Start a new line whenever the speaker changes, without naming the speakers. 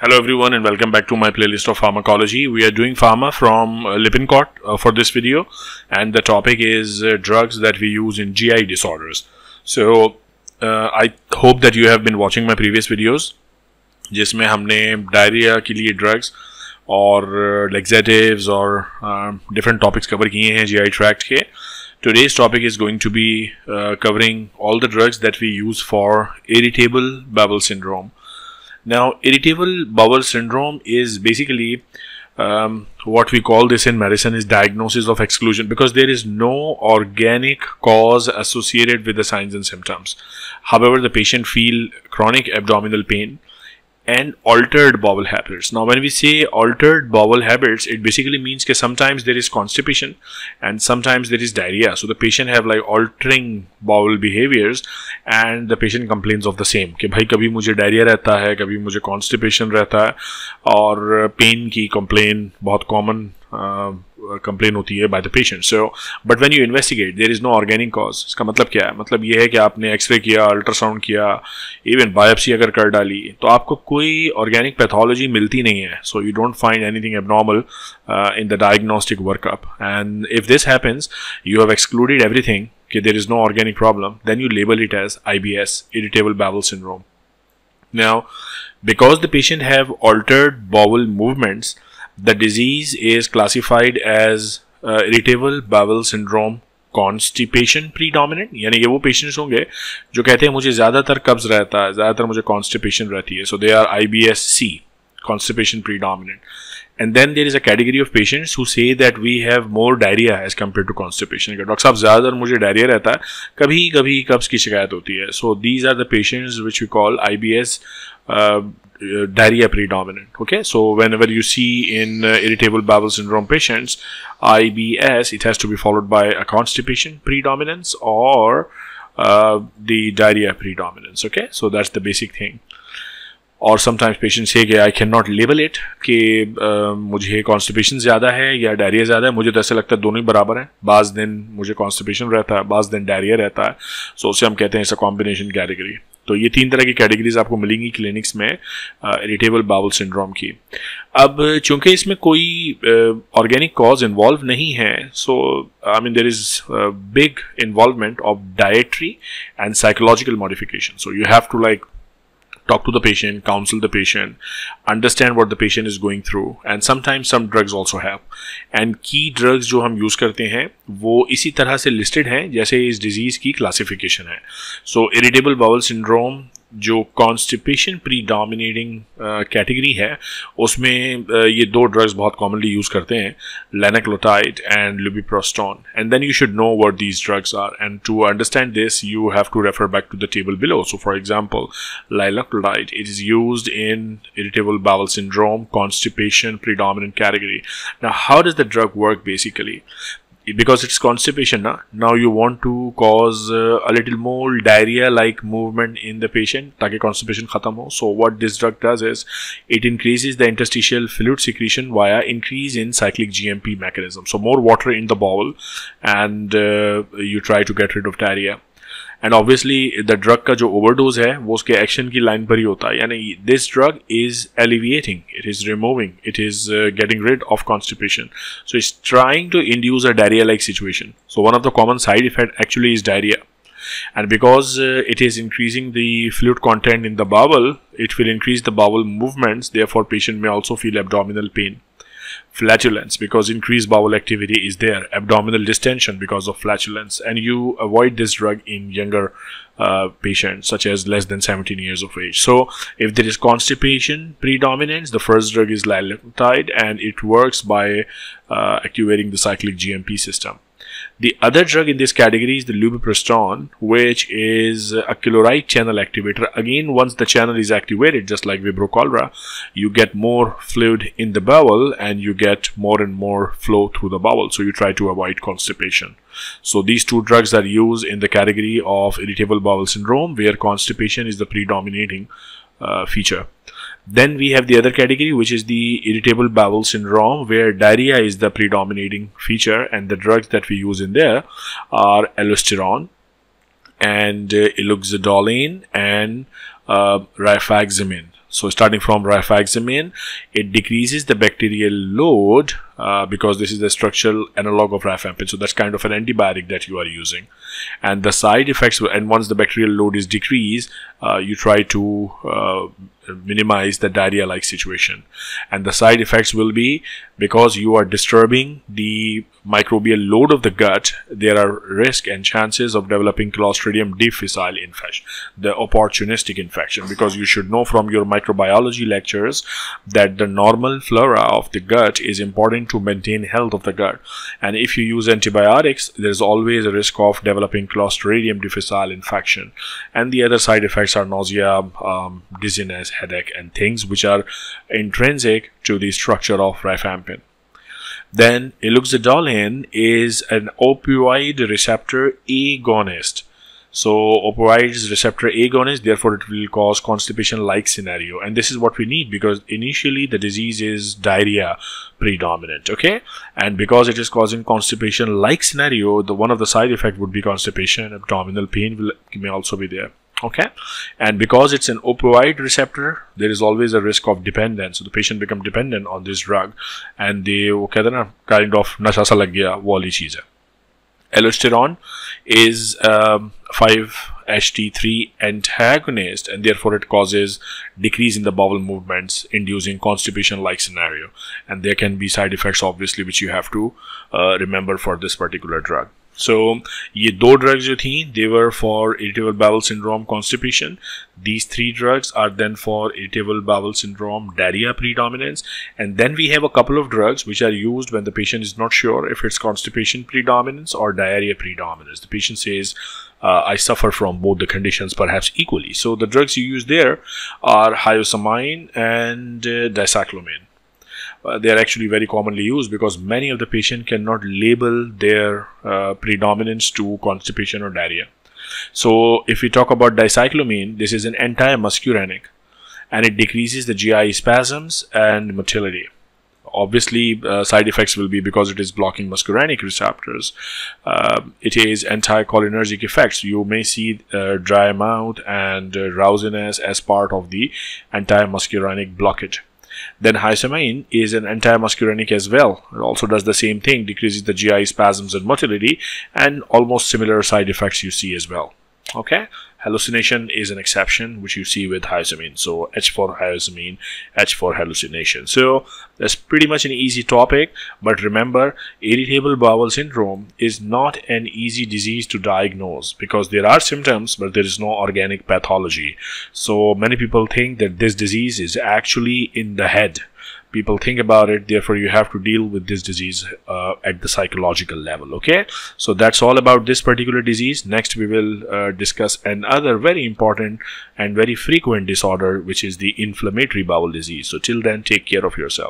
Hello everyone and welcome back to my playlist of pharmacology. We are doing pharma from uh, Lippincott uh, for this video and the topic is uh, drugs that we use in GI disorders. So uh, I hope that you have been watching my previous videos जिसमें हमने diarrhoea के लिए drugs और laxatives और different topics cover किए हैं GI tract के Today's topic is going to be uh, covering all the drugs that we use for irritable bowel syndrome. Now, irritable bowel syndrome is basically um, what we call this in medicine is diagnosis of exclusion because there is no organic cause associated with the signs and symptoms. However, the patient feel chronic abdominal pain and altered bowel habits. Now, when we say altered bowel habits, it basically means that sometimes there is constipation and sometimes there is diarrhea. So the patient have like altering bowel behaviors and the patient complains of the same कि भाई कभी मुझे diarrhoea रहता है कभी मुझे constipation रहता है और पेन की कंप्लेन बहुत कॉमन कंप्लेन होती है by the patient so but when you investigate there is no organic cause इसका मतलब क्या है? मतलब ये है कि आपने एक्सरे किया अल्ट्रासाउंड किया इवन बायोप्सी अगर कर डाली तो आपको कोई ऑर्गेनिक पैथोलॉजी मिलती नहीं है. So you don't find anything abnormal in the diagnostic workup and if this happens you have excluded everything कि there is no organic problem, then you label it as IBS, irritable bowel syndrome. Now, because the patient have altered bowel movements, the disease is classified as uh, irritable bowel syndrome constipation predominant यानी ये वो patients होंगे जो कहते हैं मुझे ज़्यादातर कब्ज रहता है ज़्यादातर मुझे कॉन्स्टिपेशन रहती है। So they are I B S C constipation predominant and then there is a category of patients who say that we have more diarrhea as compared to constipation doctor साहब ज़्यादातर मुझे डायरिया रहता है कभी कभी कब्ज की शिकायत होती है so these are the patients which we call I B S diarrhea predominant okay so whenever you see in uh, irritable bowel syndrome patients IBS it has to be followed by a constipation predominance or uh, the diarrhea predominance okay so that's the basic thing और sometimes patient से कि I can not label it कि मुझे constipation ज़्यादा है या diarrhoea ज़्यादा है, मुझे तो ऐसा लगता है दोनों ही बराबर हैं। बाज दिन मुझे कॉन्स्टिपेशन रहता है, बाज दिन डायरिया रहता है। सो उसे हम कहते हैं इस कॉम्बिनेशन कैटेगरी तो ये तीन तरह की कैटेगरीज आपको मिलेंगी क्लिनिक्स में इरिटेबल बाउल सिंड्रोम की। अब चूँकि इसमें कोई ऑर्गेनिक कॉज इन्वॉल्व नहीं है so I mean there is big involvement of dietary and psychological modification so you have to like talk to the patient, counsel the patient, understand what the patient is going through, and sometimes some drugs also have. And key drugs जो हम use करते हैं वो इसी तरह से listed हैं जैसे इस disease की classification है. So irritable bowel syndrome जो कॉन्स्टिपेशन प्री डोमिनेटिंग कैटेगरी है उसमें uh, ये दो ड्रग्स बहुत कॉमनली यूज़ करते हैं linaclotide and lubiprostone and then you should know what these drugs are and to understand this you have to refer back to the table below so for example lilacolide it is used in irritable bowel syndrome constipation predominant category. Now how does the drug work basically? Because it's constipation now, now you want to cause uh, a little more diarrhea like movement in the patient ताकि constipation khatam ho so what this drug does is it increases the interstitial fluid secretion via increase in cyclic GMP mechanism. So more water in the bowel and uh, you try to get rid of diarrhea and obviously the drug का जो overdose है वो उसके action की line पर ही होता है यानी this drug is alleviating it is removing it is getting rid of constipation so it's trying to induce a diarrhea like situation so one of the common side effect actually is diarrhea and because uh, it is increasing the fluid content in the bowel it will increase the bowel movements. Therefore patient may also feel abdominal pain. Flatulence because increased bowel activity is there. Abdominal distension because of flatulence. And you avoid this drug in younger uh, patients such as less than 17 years of age. So if there is constipation predominance the first drug is linaclotide and it works by uh, activating the cyclic GMP system the other drug in this category is the lubiprostone, which is a chloride channel activator. Again, once the channel is activated, just like Vibrio cholerae, you get more fluid in the bowel and you get more and more flow through the bowel. So you try to avoid constipation. So these two drugs are used in the category of irritable bowel syndrome, where constipation is the predominating uh, feature. Then we have the other category, which is the irritable bowel syndrome, where diarrhea is the predominating feature, and the drugs that we use in there are alosetron and uh, and uh, rifaximin. So starting from rifaximin, it decreases the bacterial load uh, because this is the structural analog of rifampin. So that's kind of an antibiotic that you are using. And the side effects, and once the bacterial load is decreased, uh, you try to uh, minimize the diarrhea like situation and the side effects will be because you are disturbing the microbial load of the gut there are risk and chances of developing clostridium difficile infection the opportunistic infection because you should know from your microbiology lectures that the normal flora of the gut is important to maintain health of the gut and if you use antibiotics there's always a risk of developing clostridium difficile infection and the other side effects are nausea um, dizziness headache and things which are intrinsic to the structure of rifampin. Then eluxadoline is an opioid receptor agonist. So opioid receptor agonist, therefore it will cause constipation-like scenario. And this is what we need because initially the disease is diarrhea predominant, okay? And because it is causing constipation-like scenario, the one of the side effect would be constipation, abdominal pain will, may also be there okay and because it's an opioid receptor there is always a risk of dependence so the patient become dependent on this drug and they uh, kind of gaya wo wali cheez hai alosetron is um, 5-HT3 antagonist and therefore it causes decrease in the bowel movements inducing constipation like scenario. And there can be side effects obviously which you have to uh, remember for this particular drug so ये दो drugs जो थी they were for irritable bowel syndrome constipation. These three drugs are then for irritable bowel syndrome diarrhea predominance. And then we have a couple of drugs which are used when the patient is not sure if it's constipation predominance or diarrhea predominance. The patient says, uh, I suffer from both the conditions perhaps equally. So the drugs you use there are hyoscyamine and uh, dicyclomine uh, they are actually very commonly used because many of the patient cannot label their uh, predominance to constipation or diarrhea. So if we talk about dicyclomine, this is an anti-muscarinic and it decreases the GI spasms and motility. Obviously, uh, side effects will be because it is blocking muscarinic receptors. Uh, it is anticholinergic effects. You may see uh, dry mouth and uh, drowsiness as part of the anti-muscarinic blockage. Then hyoscyamine is an anti-muscarinic as well. It also does the same thing, decreases the GI spasms and motility, and almost similar side effects you see as well. Okay, hallucination is an exception which you see with hyoscyamine. So H for hyoscyamine, H for hallucination. So that's pretty much an easy topic. But remember, irritable bowel syndrome is not an easy disease to diagnose because there are symptoms, but there is no organic pathology. So many people think that this disease is actually in the head people think about it therefore you have to deal with this disease uh, at the psychological level okay? So that's all about this particular disease. Next we will uh, discuss another very important and very frequent disorder which is the inflammatory bowel disease. So till then take care of yourself